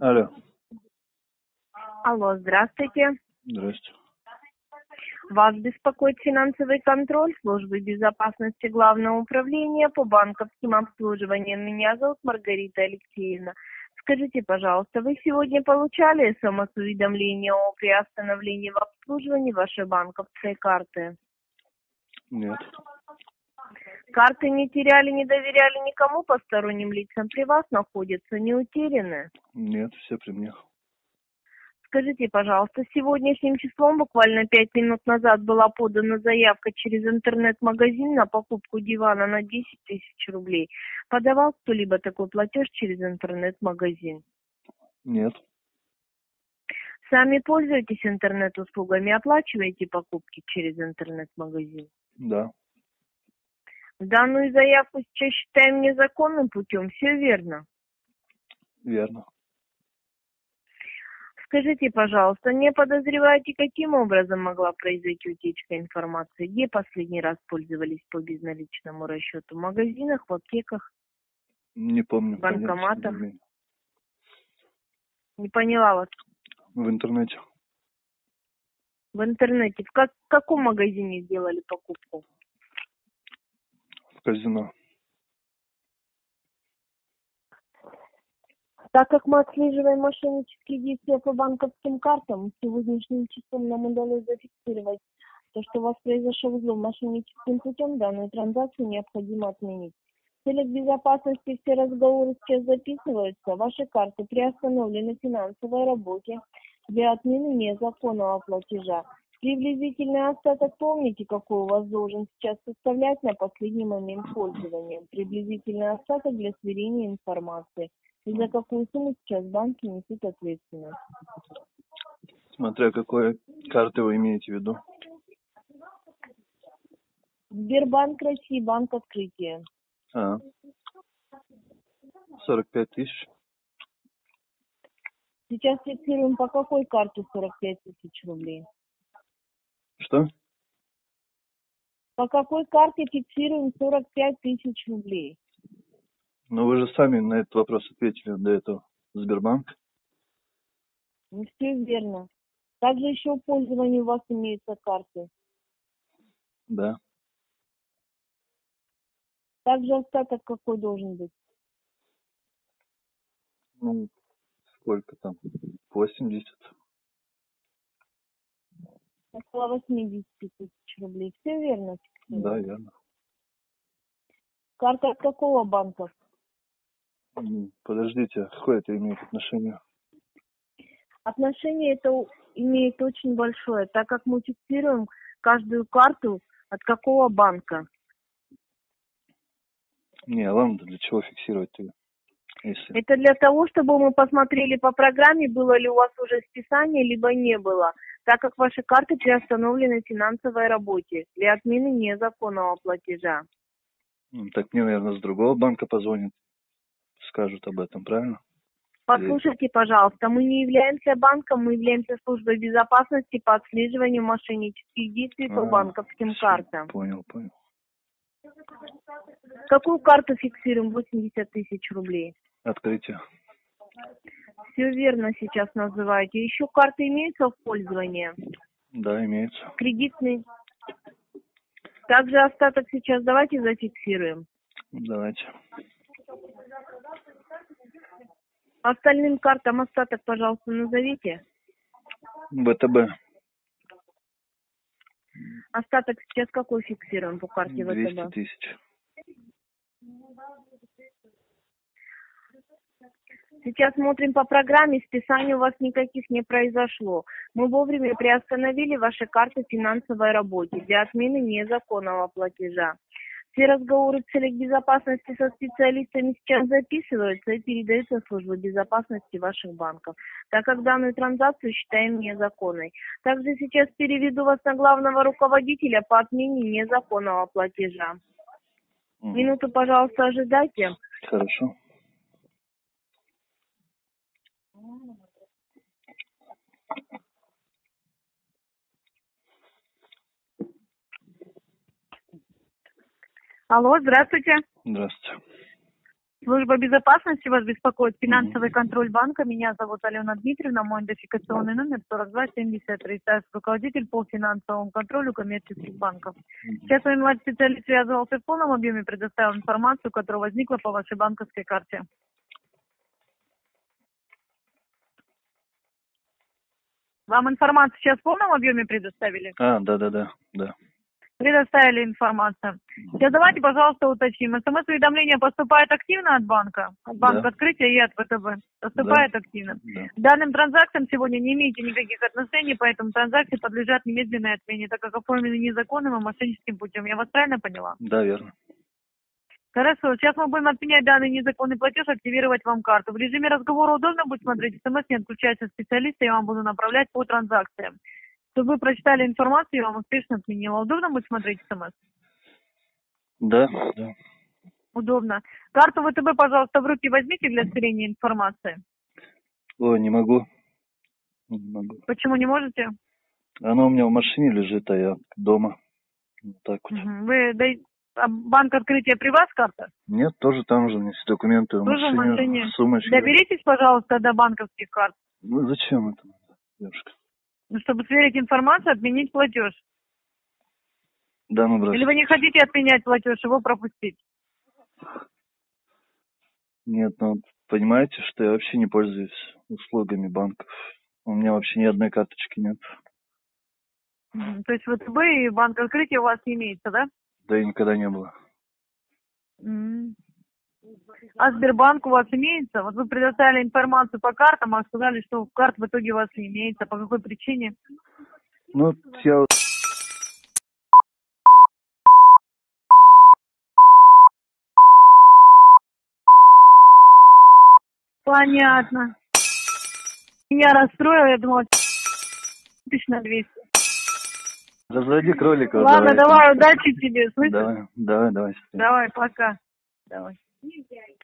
Алло, Алло, здравствуйте. здрасте. Вас беспокоит финансовый контроль службы безопасности Главного управления по банковским обслуживаниям. Меня зовут Маргарита Алексеевна. Скажите, пожалуйста, вы сегодня получали СМС-уведомление о приостановлении в обслуживании вашей банковской карты? Нет, Карты не теряли, не доверяли никому посторонним лицам, при вас находятся, не утеряны? нет, все при мне. Скажите, пожалуйста, сегодняшним числом, буквально пять минут назад, была подана заявка через интернет-магазин на покупку дивана на 10 тысяч рублей. Подавал кто-либо такой платеж через интернет-магазин? Нет, Сами пользуетесь интернет-услугами, оплачиваете покупки через интернет-магазин? да, Данную заявку сейчас считаем незаконным путем, все верно. верно. Скажите, пожалуйста, не подозреваете, каким образом могла произойти утечка информации? Где последний раз пользовались по безналичному расчету? В магазинах, в аптеках? Не помню. не Банкоматах? имею. Не поняла вас. В интернете. В интернете. В как, в каком магазине сделали покупку? Казино. Так как мы отслеживаем мошеннические действия по банковским картам, сегодняшним числом нам удалось зафиксировать то, что у вас произошел взлом мошенническим путем, данную транзакцию необходимо отменить. В целях безопасности все разговоры сейчас записываются. Ваши карты приостановлены финансовой работе для отмены незаконного платежа. Приблизительный остаток помните, какой у вас должен сейчас составлять на последний момент пользования? Приблизительный остаток для сверения информации. И за какую сумму сейчас банки несут ответственность? Смотря какой карты вы имеете в виду. Сбербанк России, банк открытия. А. 45 тысяч. Сейчас фиксируем по какой карте 45 тысяч рублей? Что? По какой карте фиксируем 45 тысяч рублей? Ну вы же сами на этот вопрос ответили до этого. Сбербанк? Не все верно. Также еще в пользовании у вас имеются карты. Да. Также остаток какой должен быть? Ну, сколько там? 80. Около 80 тысяч рублей. Все верно фиксируем? Да, верно. Карта от какого банка? Подождите, какое это имеет отношение? Отношение это имеет очень большое, так как мы фиксируем каждую карту от какого банка. Не, ладно, для чего фиксировать ее? Если... Это для того, чтобы мы посмотрели по программе, было ли у вас уже списание, либо не было, так как ваши карты приостановлены в финансовой работе для отмены незаконного платежа. М, Так мне, наверное, с другого банка позвонят, скажут об этом, правильно? Послушайте, пожалуйста, мы не являемся банком, мы являемся службой безопасности по отслеживанию мошеннических действий по А, банковским картам. Понял, понял. Какую карту фиксируем? 80 тысяч рублей. Открытие. Все верно сейчас называете. Еще карты имеются в пользовании? Да, имеется. Кредитный. Также остаток сейчас давайте зафиксируем. Давайте. Остальным картам остаток, пожалуйста, назовите. ВТБ. Остаток сейчас какой фиксируем по карте 200 ВТБ? тысяч. Сейчас смотрим по программе, списаний у вас никаких не произошло. Мы вовремя приостановили ваши карты в финансовой работе для отмены незаконного платежа. Все разговоры в целях безопасности со специалистами сейчас записываются и передаются в службу безопасности ваших банков, так как данную транзакцию считаем незаконной. Также сейчас переведу вас на главного руководителя по отмене незаконного платежа. Минуту, пожалуйста, ожидайте. Хорошо. Алло, здравствуйте. Здравствуйте. Служба безопасности вас беспокоит. Финансовый контроль банка. Меня зовут Алена Дмитриевна. Мой идентификационный номер 4273. Я руководитель по финансовому контролю коммерческих банков. Сейчас с вами младший специалист связывался в полном объеме, предоставил информацию, которая возникла по вашей банковской карте. Вам информацию сейчас в полном объеме предоставили? А, да-да-да, да. Предоставили информацию. Сейчас давайте, пожалуйста, уточним. СМС-уведомление поступает активно от банка? От банка Да. открытия и от ВТБ? Поступает активно. да. Данным транзакциям сегодня не имеете никаких отношений, поэтому транзакции подлежат немедленной отмене, так как оформлены незаконным и мошенническим путем. Я вас правильно поняла? Да, верно. Хорошо, сейчас мы будем отменять данный незаконный платеж, активировать вам карту. В режиме разговора удобно будет смотреть смс, не отключается специалист, я вам буду направлять по транзакциям. Чтобы вы прочитали информацию, я вам успешно отменила. Удобно будет смотреть смс? Да, да. Удобно. Карту ВТБ, пожалуйста, в руки возьмите для сверения информации. Ой, не могу. Не могу. Почему не можете? Оно у меня в машине лежит, а я дома. Вот так вот. Вы дай- а банк открытия при вас карта? Нет, тоже там же, у меня все документы в Тоже в машине, машине. в сумочке. Доберитесь, пожалуйста, до банковских карт. Ну, зачем это, девушка? Ну, чтобы сверить информацию, отменить платеж. Да, ну, брось. Или вы не хотите отменять платеж, его пропустить? Нет, ну, понимаете, что я вообще не пользуюсь услугами банков. У меня вообще ни одной карточки нет. То есть ВТБ и банк открытия у вас не имеется, да? Да и никогда не было. А Сбербанк у вас имеется? Вот вы предоставили информацию по картам, а сказали, что карт в итоге у вас не имеется. По какой причине? Ну, я Понятно. Меня расстроило, я думала, тысяч на 200. разводи кроликов. Ладно, давай. давай, удачи тебе, слышишь? Давай, давай, давай. Давай, пока. Давай. Tuesday.